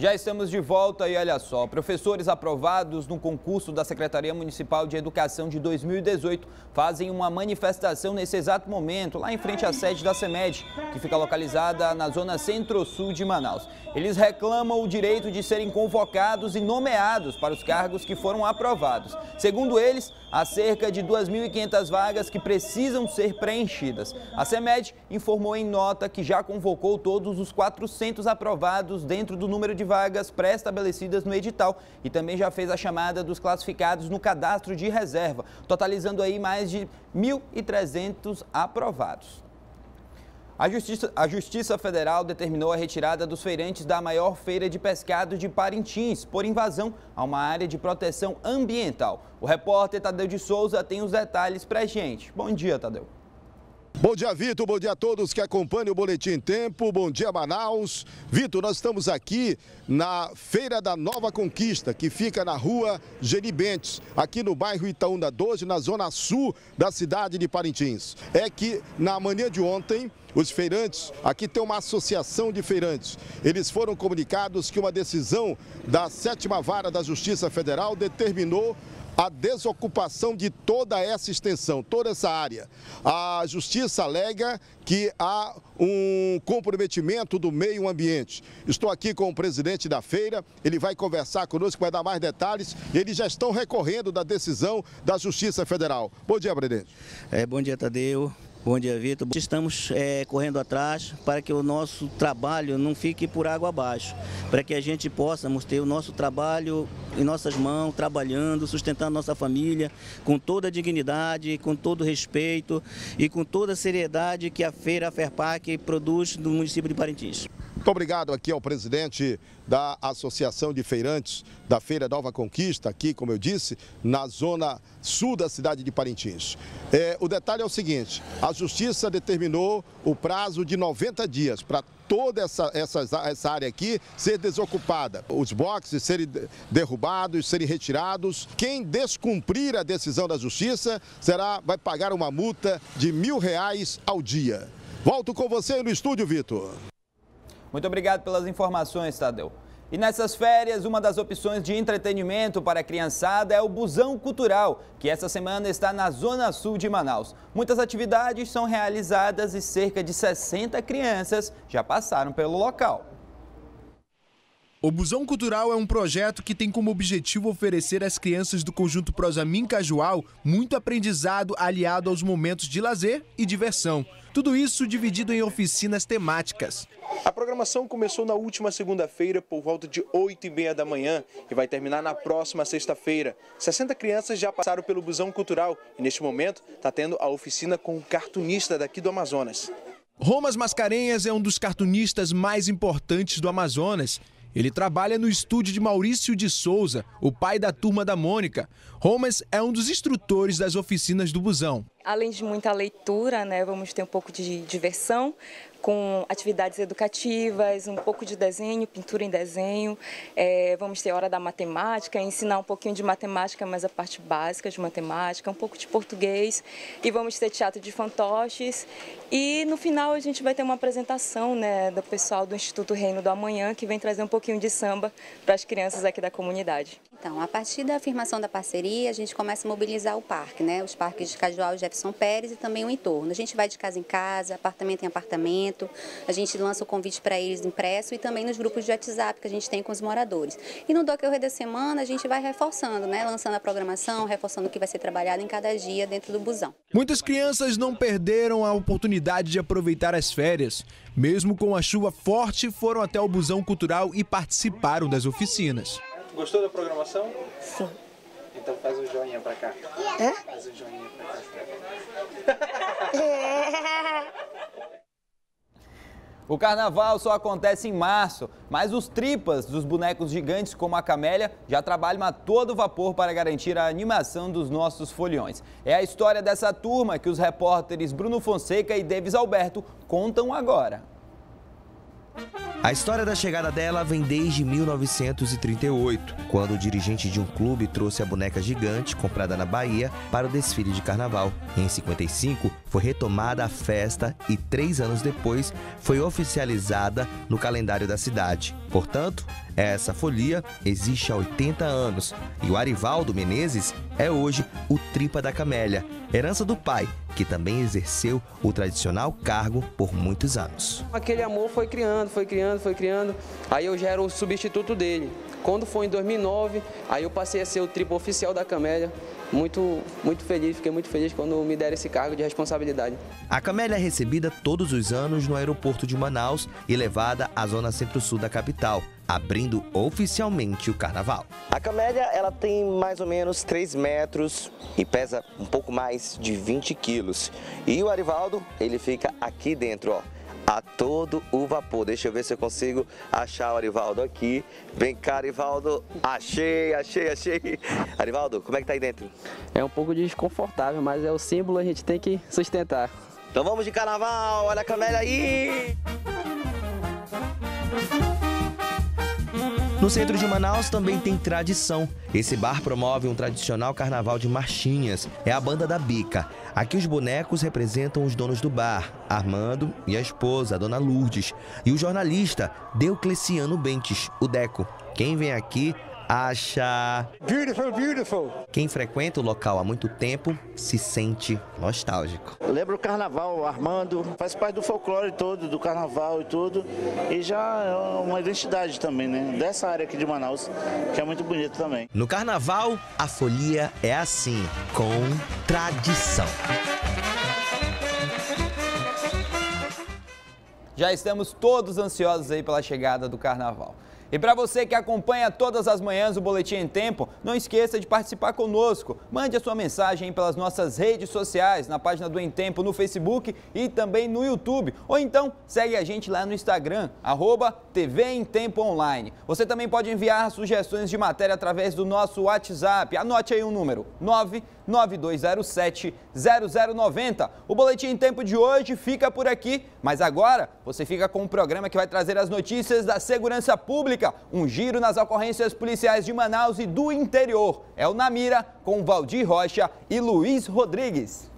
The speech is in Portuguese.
Já estamos de volta e olha só, professores aprovados no concurso da Secretaria Municipal de Educação de 2018 fazem uma manifestação nesse exato momento, lá em frente à sede da CEMED, que fica localizada na zona centro-sul de Manaus. Eles reclamam o direito de serem convocados e nomeados para os cargos que foram aprovados. Segundo eles, há cerca de 2.500 vagas que precisam ser preenchidas. A CEMED informou em nota que já convocou todos os 400 aprovados dentro do número de vagas pré-estabelecidas no edital e também já fez a chamada dos classificados no cadastro de reserva, totalizando aí mais de 1.300 aprovados. A Justiça, a Justiça, Federal determinou a retirada dos feirantes da maior feira de pescado de Parintins por invasão a uma área de proteção ambiental. O repórter Tadeu de Souza tem os detalhes para a gente. Bom dia, Tadeu. Bom dia, Vitor. Bom dia a todos que acompanham o Boletim em Tempo. Bom dia, Manaus. Vitor, nós estamos aqui na Feira da Nova Conquista, que fica na rua Geribentes, aqui no bairro Itaúna 12, na zona sul da cidade de Parintins. É que na manhã de ontem, os feirantes, aqui tem uma associação de feirantes, eles foram comunicados que uma decisão da sétima vara da Justiça Federal determinou a desocupação de toda essa extensão, toda essa área. A justiça alega que há um comprometimento do meio ambiente. Estou aqui com o presidente da feira, ele vai conversar conosco, vai dar mais detalhes. Eles já estão recorrendo da decisão da Justiça Federal. Bom dia, presidente. É, bom dia, Tadeu. Bom dia, Vitor. Estamos é, correndo atrás para que o nosso trabalho não fique por água abaixo, para que a gente possamos ter o nosso trabalho em nossas mãos, trabalhando, sustentando nossa família com toda a dignidade, com todo o respeito e com toda a seriedade que a feira Ferpac produz no município de Parintins. Muito obrigado aqui ao presidente da Associação de Feirantes da Feira Nova Conquista, aqui, como eu disse, na zona sul da cidade de Parintins. É, o detalhe é o seguinte, a Justiça determinou o prazo de 90 dias para toda essa, essa, essa área aqui ser desocupada. Os boxes serem derrubados, serem retirados. Quem descumprir a decisão da Justiça será, vai pagar uma multa de mil reais ao dia. Volto com você no estúdio, Vitor. Muito obrigado pelas informações, Tadeu. E nessas férias, uma das opções de entretenimento para a criançada é o Busão Cultural, que essa semana está na Zona Sul de Manaus. Muitas atividades são realizadas e cerca de 60 crianças já passaram pelo local. O Busão Cultural é um projeto que tem como objetivo oferecer às crianças do conjunto Prosamin Casual muito aprendizado aliado aos momentos de lazer e diversão. Tudo isso dividido em oficinas temáticas. A programação começou na última segunda-feira por volta de 8 e meia da manhã e vai terminar na próxima sexta-feira. 60 crianças já passaram pelo Busão Cultural e neste momento está tendo a oficina com o cartunista daqui do Amazonas. Romas Mascarenhas é um dos cartunistas mais importantes do Amazonas ele trabalha no estúdio de Maurício de Souza, o pai da turma da Mônica. Romas é um dos instrutores das oficinas do Busão. Além de muita leitura, né, vamos ter um pouco de diversão, com atividades educativas, um pouco de desenho, pintura em desenho. É, vamos ter hora da matemática, ensinar um pouquinho de matemática, mas a parte básica de matemática, um pouco de português. E vamos ter teatro de fantoches. E no final a gente vai ter uma apresentação né, do pessoal do Instituto Reino do Amanhã, que vem trazer um pouquinho de samba para as crianças aqui da comunidade. Então, a partir da afirmação da parceria, a gente começa a mobilizar o parque, né? Os parques de Cajual e Jefferson Pérez e também o entorno. A gente vai de casa em casa, apartamento em apartamento, a gente lança o convite para eles impresso e também nos grupos de WhatsApp que a gente tem com os moradores. E no decorrer da semana, a gente vai reforçando, né? Lançando a programação, reforçando o que vai ser trabalhado em cada dia dentro do busão. Muitas crianças não perderam a oportunidade de aproveitar as férias. Mesmo com a chuva forte, foram até o busão cultural e participaram das oficinas. Gostou da programação? Sim. Então faz um joinha pra cá. É? Faz um joinha pra cá. O carnaval só acontece em março, mas os tripas dos bonecos gigantes como a camélia já trabalham a todo vapor para garantir a animação dos nossos foliões. É a história dessa turma que os repórteres Bruno Fonseca e Davis Alberto contam agora. A história da chegada dela vem desde 1938, quando o dirigente de um clube trouxe a boneca gigante comprada na Bahia para o desfile de carnaval. Em 55, foi retomada a festa e três anos depois foi oficializada no calendário da cidade. Portanto, essa folia existe há 80 anos e o Arivaldo Menezes é hoje o Tripa da Camélia, herança do pai, que também exerceu o tradicional cargo por muitos anos. Aquele amor foi criando, foi criando, foi criando, aí eu já era o substituto dele. Quando foi em 2009, aí eu passei a ser o tripa oficial da Camélia. Muito, muito feliz, fiquei muito feliz quando me deram esse cargo de responsabilidade. A Camélia é recebida todos os anos no aeroporto de Manaus e levada à zona centro-sul da capital, abrindo oficialmente o carnaval. A Camélia ela tem mais ou menos 3 metros e pesa um pouco mais de 20 quilos. E o Arivaldo, ele fica aqui dentro, ó a todo o vapor. Deixa eu ver se eu consigo achar o Arivaldo aqui. Vem cá, Arivaldo. Achei, achei, achei. Arivaldo, como é que tá aí dentro? É um pouco desconfortável, mas é o símbolo, a gente tem que sustentar. Então vamos de carnaval, olha a camélia aí! No centro de Manaus também tem tradição. Esse bar promove um tradicional carnaval de marchinhas. É a banda da Bica. Aqui os bonecos representam os donos do bar, Armando e a esposa, a dona Lourdes, e o jornalista Deucleciano Bentes, o Deco. Quem vem aqui acha. Beautiful, beautiful. Quem frequenta o local há muito tempo se sente nostálgico. Lembra o carnaval, Armando, faz parte do folclore todo, do carnaval e tudo. E já é uma identidade também, né? Dessa área aqui de Manaus, que é muito bonito também. No carnaval, a folia é assim, com tradição. Já estamos todos ansiosos aí pela chegada do carnaval. E para você que acompanha todas as manhãs o Boletim em Tempo, não esqueça de participar conosco. Mande a sua mensagem pelas nossas redes sociais, na página do Em Tempo no Facebook e também no YouTube. Ou então segue a gente lá no Instagram, arroba TV em Tempo Online. Você também pode enviar sugestões de matéria através do nosso WhatsApp. Anote aí o um número, 9 9207 0090. O Boletim em Tempo de hoje fica por aqui, mas agora você fica com um programa que vai trazer as notícias da segurança pública, um giro nas ocorrências policiais de Manaus e do interior. É o Namira com Valdir Rocha e Luiz Rodrigues.